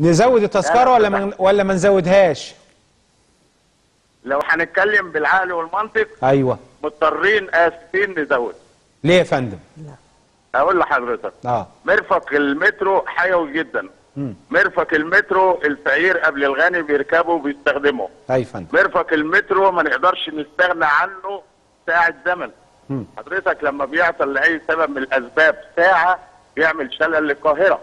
نزود التذكرة لا، ولا لا. من ولا ما نزودهاش؟ لو هنتكلم بالعقل والمنطق أيوه. مضطرين آسفين نزود. ليه يا فندم؟ أقول لحضرتك آه. مرفق المترو حيوي جدا. مرفق المترو الفقير قبل الغني بيركبه وبيستخدمه. أي فندم. مرفق المترو ما نقدرش نستغنى عنه ساعة زمن. مم. حضرتك لما بيعطل لأي سبب من الأسباب ساعة بيعمل شلل للقاهرة.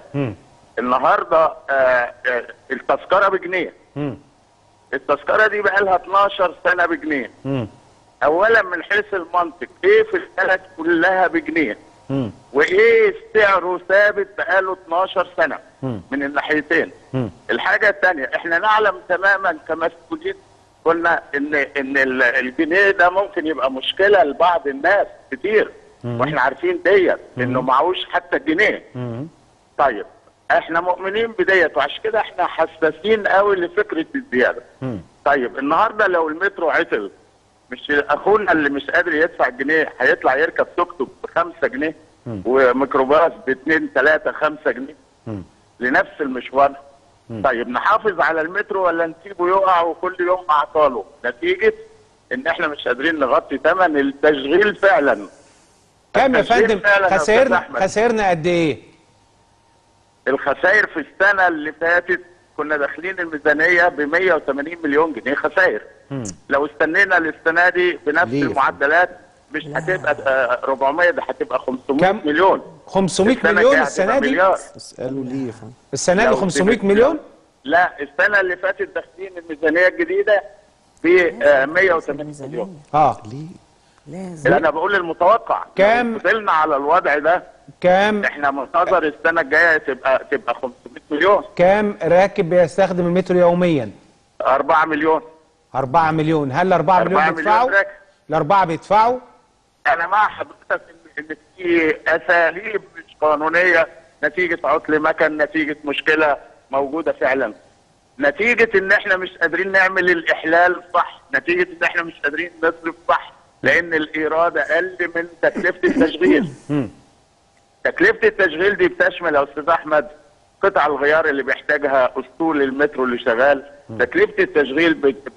مم. النهاردة آه آه التذكرة بجنيه مم. التذكرة دي بقى لها 12 سنة بجنيه مم. أولا من حيث المنطق إيه في البلد كلها بجنيه مم. وإيه سعره ثابت بقاله 12 سنة مم. من الناحيتين مم. الحاجة الثانية إحنا نعلم تماما كمسؤولين قلنا إن إن ال- الجنيه ده ممكن يبقى مشكلة لبعض الناس كتير وإحنا عارفين ديت إنه معهوش حتى الجنيه مم. طيب إحنا مؤمنين بديت وعشان كده إحنا حساسين قوي لفكرة الزيادة. طيب النهارده لو المترو عطل مش اخونا اللي مش قادر يدفع جنيه هيطلع يركب توك توك ب 5 جنيه وميكروباص ب 2 3 5 جنيه. لنفس المشوار. طيب نحافظ على المترو ولا نسيبه يقع وكل يوم اعطاله نتيجة إن إحنا مش قادرين نغطي ثمن التشغيل فعلا. كام يا فندم أحمد. خسائرنا قد إيه؟ الخسائر في السنة اللي فاتت كنا داخلين الميزانية ب 180 مليون جنيه خسائر. لو استنينا للسنة دي بنفس ليه؟ المعدلات مش هتبقى آه، 400 ده هتبقى 500 كام؟ مليون. 500 السنة مليون السنة هتبقى دي. اسألوا ليه يا فندم؟ السنة دي لو 500 سبت- مليون؟ لا السنة اللي فاتت داخلين الميزانية الجديدة ب 180 مليون. آه. ليه؟ لازم. أنا بقول المتوقع. كام؟ لو فضلنا على الوضع ده كام؟ إحنا منتظر السنة الجاية تبقى تبقى 500 مليون. كام راكب بيستخدم المترو يوميا؟ 4 مليون. 4 مليون. هل ال 4 مليون 4 بيدفعوا؟ الأربعة بيدفعوا؟ أنا مع حضرتك ان إن في أساليب مش قانونية. نتيجة عطل مكن نتيجة مشكلة موجودة فعلا. نتيجة إن إحنا مش قادرين نعمل الإحلال صح. نتيجة إن إحنا مش قادرين نصرف صح. لأن الايراد أقل من تكلفه التشغيل. تكلفه التشغيل دي بتشمل يا أستاذ أحمد قطع الغيار اللي بيحتاجها أسطول المترو اللي شغال. تكلفة التشغيل بت-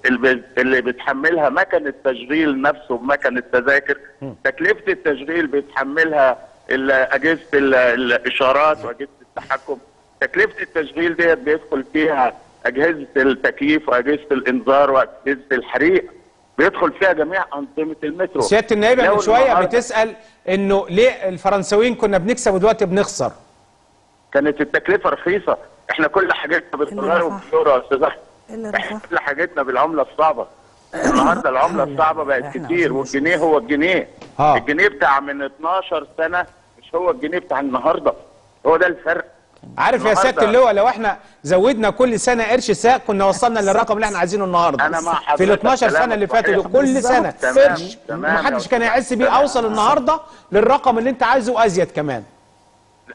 اللي- بتحملها مكن التشغيل نفسه بمكن التذاكر. تكلفة التشغيل بيتحملها ال- أجهزة ال- الإشارات وأجهزة التحكم. تكلفة التشغيل ديت بيدخل فيها أجهزة التكييف وأجهزة الإنذار وأجهزة الحريق. بيدخل فيها جميع أنظمة المترو. سيادة النائبه لو من شوية بتسأل إنه ليه الفرنساويين كنا بنكسب ودلوقتي بنخسر؟ كانت التكلفة رخيصة. إحنا كل حاجتنا بالدولار؟ وباليورو يا أستاذ احمد؟ كل حاجتنا بالعملة الصعبة. النهارده العملة الصعبة بقت كتير. والجنيه هو الجنيه. آه. الجنيه بتاع من 12 سنة مش هو الجنيه بتاع النهارده. هو ده الفرق. عارف يا سيادة اللواء لو إحنا زودنا كل سنة قرش ساق كنا وصلنا للرقم اللي إحنا عايزينه النهارده أنا مع في ال حضرتك، 12 سنة اللي فاتوا دول. كل. سنة قرش ما حدش كان يحس بيه. أوصل النهارده للرقم اللي انت عايزه وأزيد كمان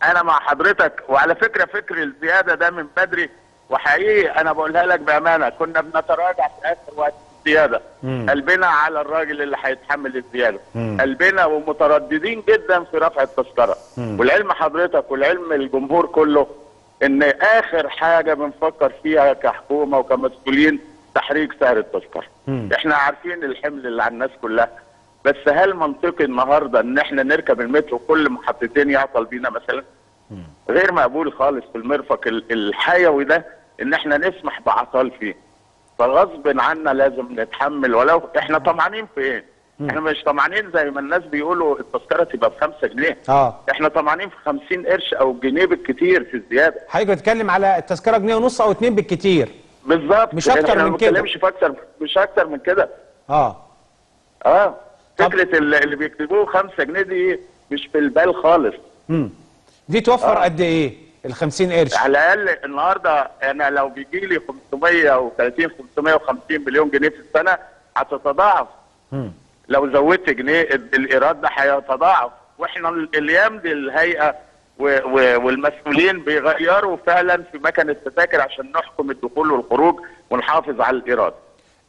أنا مع حضرتك وعلى فكرة فكر الزيادة ده من بدري وحقيقي أنا بقولها لك بأمانة كنا بنتراجع في آخر وقت الزيادة. قلبنا على الراجل اللي هيتحمل الزيادة. قلبنا ومترددين جدا في رفع التذكرة. والعلم حضرتك والعلم الجمهور كله إن آخر حاجة بنفكر فيها كحكومة وكمسؤولين تحريك سعر التذكرة. إحنا عارفين الحمل اللي على الناس كلها. بس هل منطقي النهارده إن إحنا نركب المترو كل محطتين يعطل بينا مثلا؟ غير مقبول خالص في المرفق ال- الحيوي ده إن إحنا نسمح بعطال فيه. فغصب عنا لازم نتحمل. ولو إحنا طمعانين في إيه؟ إحنا مش طمعانين زي ما الناس بيقولوا التذكرة تبقى بخمسة جنيه. آه. إحنا طمعانين في 50 قرش أو جنيه بالكتير في الزيادة. حضرتك بتتكلم على التذكرة جنيه ونص أو اتنين بالكتير. بالظبط. مش إحنا من كده. في أكتر مش أكتر من كده. آه. آه. فكرة اللي اللي بيكتبوه 5 جنيه دي مش في البال خالص. امم دي توفر آه. قد إيه؟ ال 50 قرش. على الأقل النهارده أنا لو بيجي لي 530 550 مليون جنيه في السنة هتتضاعف. لو زودت جنيه ال- الإيراد ده هيتضاعف. وإحنا ال- الأيام دي الهيئة والمسؤولين بيغيروا فعلا في مكن التذاكر عشان نحكم الدخول والخروج ونحافظ على الإيراد.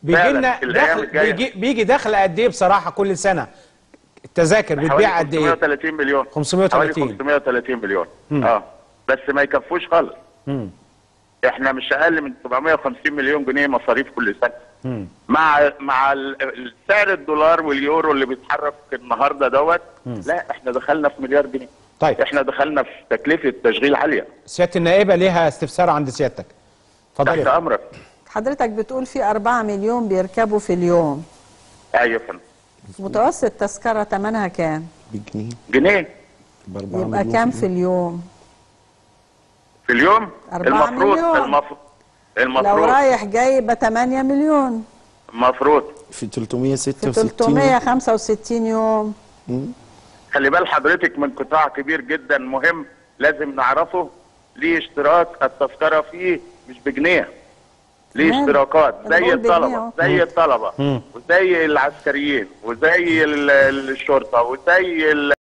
بيجي لنا دخل. بيجي بيجي دخل قد إيه بصراحة كل سنة؟ التذاكر بتبيع قد إيه؟ 530 مليون. 530. حوالي 530 مليون. آه. بس ما يكفوش خالص. إحنا مش أقل من 750 مليون جنيه مصاريف كل سنة. مع مع سعر الدولار واليورو اللي بيتحرك النهارده دوت لا إحنا دخلنا في مليار جنيه. طيب. إحنا دخلنا في تكلفة تشغيل عالية. سيادة النائبة ليها استفسار عند سيادتك. اتفضلي. تحت أمرك. حضرتك بتقول في 4 مليون بيركبوا في اليوم. أيوه يا فندم. متوسط تذكرة ثمنها كام؟ بجنيه. جنيه. يبقى مليون كام في اليوم؟ في اليوم؟ أربعة المفروض مليون. المفروض. لو المفروض رايح جاي يبقى 8 مليون. المفروض في في 366 365 يوم. خلي بال حضرتك من قطاع كبير جدا مهم لازم نعرفه. ليه اشتراك التذكرة فيه مش بجنيه؟ ليه. اشتراكات؟ زي الطلبة. زي الطلبة وزي العسكريين وزي ال- الشرطة وزي ال-